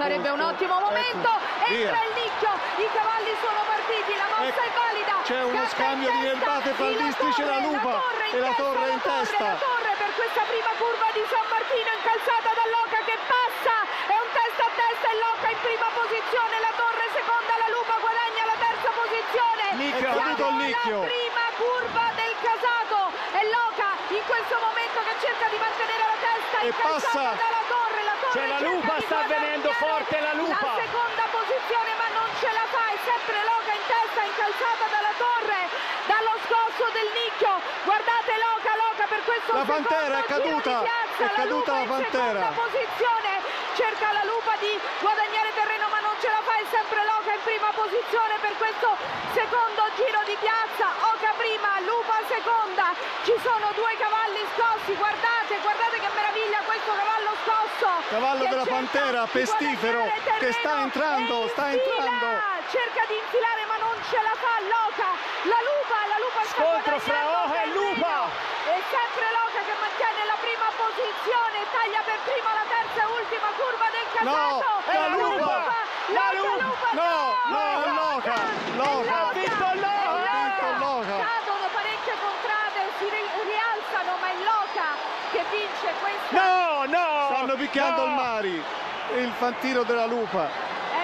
sarebbe un ottimo momento. Ecco, Entra via. il nicchio, i cavalli sono partiti, la mossa Ecco, è valida. c'è uno Scatta scambio di testa, verbate fallistici, la Lupa e la torre in la testa. La torre per questa prima curva di San Martino incalzata da Loca che passa. È un testa a testa e Loca in prima posizione, la torre seconda, la Lupa guadagna la terza posizione. Nicchio, ha caduto il nicchio. prima curva del casato e Loca in questo momento che cerca di mantenere la testa E incalzata passa. dalla torre. La la Lupa sta venendo forte, la Lupa. La seconda posizione ma non ce la fa, è sempre Loca in testa incalzata dalla torre, dallo scosso del nicchio. Guardate Loca, Loca per questo La Pantera è secondo giro caduta, di piazza, è la caduta Lupa la in Pantera. seconda posizione, cerca la Lupa di guadagnare terreno ma non ce la fa, è sempre Loca in prima posizione per questo secondo giro di piazza. Oca prima, Lupa seconda, ci sono due cavalli scossi, guardate, guardate che meraviglia questo cavallo scosso. Cavallo della Pantera, pestifero, che sta entrando, sta entrando. Cerca di infilare ma non ce la fa Loca. La Lupa, la Lupa sta Scontro fra Oca e. Lupa. E sempre Loca che mantiene la prima posizione, taglia per prima la terza e ultima curva del casato. No, la Lupa, la la Lupa, Lupa. No, no, è Loca, Loca. Ha vinto Loca. Ha vinto Loca. Cadono parecchie contrade, si ri- rialzano, ma è Loca che vince questa No, no! Picchiando no. il Mari, il fantino della Lupa.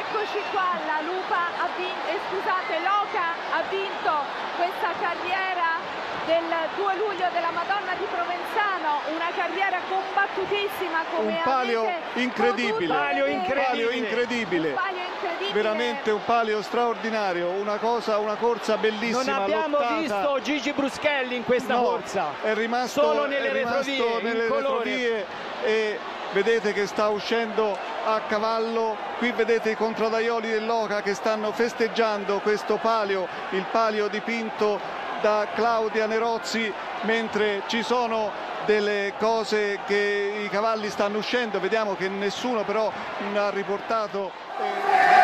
Eccoci qua, la Lupa ha vinto, eh, scusate, Loca ha vinto questa carriera del 2 luglio della Madonna di Provenzano, una carriera combattutissima come Un palio incredibile. Palio incredibile. palio incredibile. Un palio incredibile. Veramente un palio straordinario, una cosa, una corsa bellissima. Non abbiamo lottata. visto Gigi Bruschelli in questa No, corsa. È rimasto, Solo nelle è rimasto retrovie, nelle retrovie e vedete che sta uscendo a cavallo. Qui vedete i contradaioli dell'Oca che stanno festeggiando questo palio, il palio dipinto da Claudia Nerozzi, mentre ci sono delle cose che i cavalli stanno uscendo. Vediamo che nessuno però ha riportato. eh,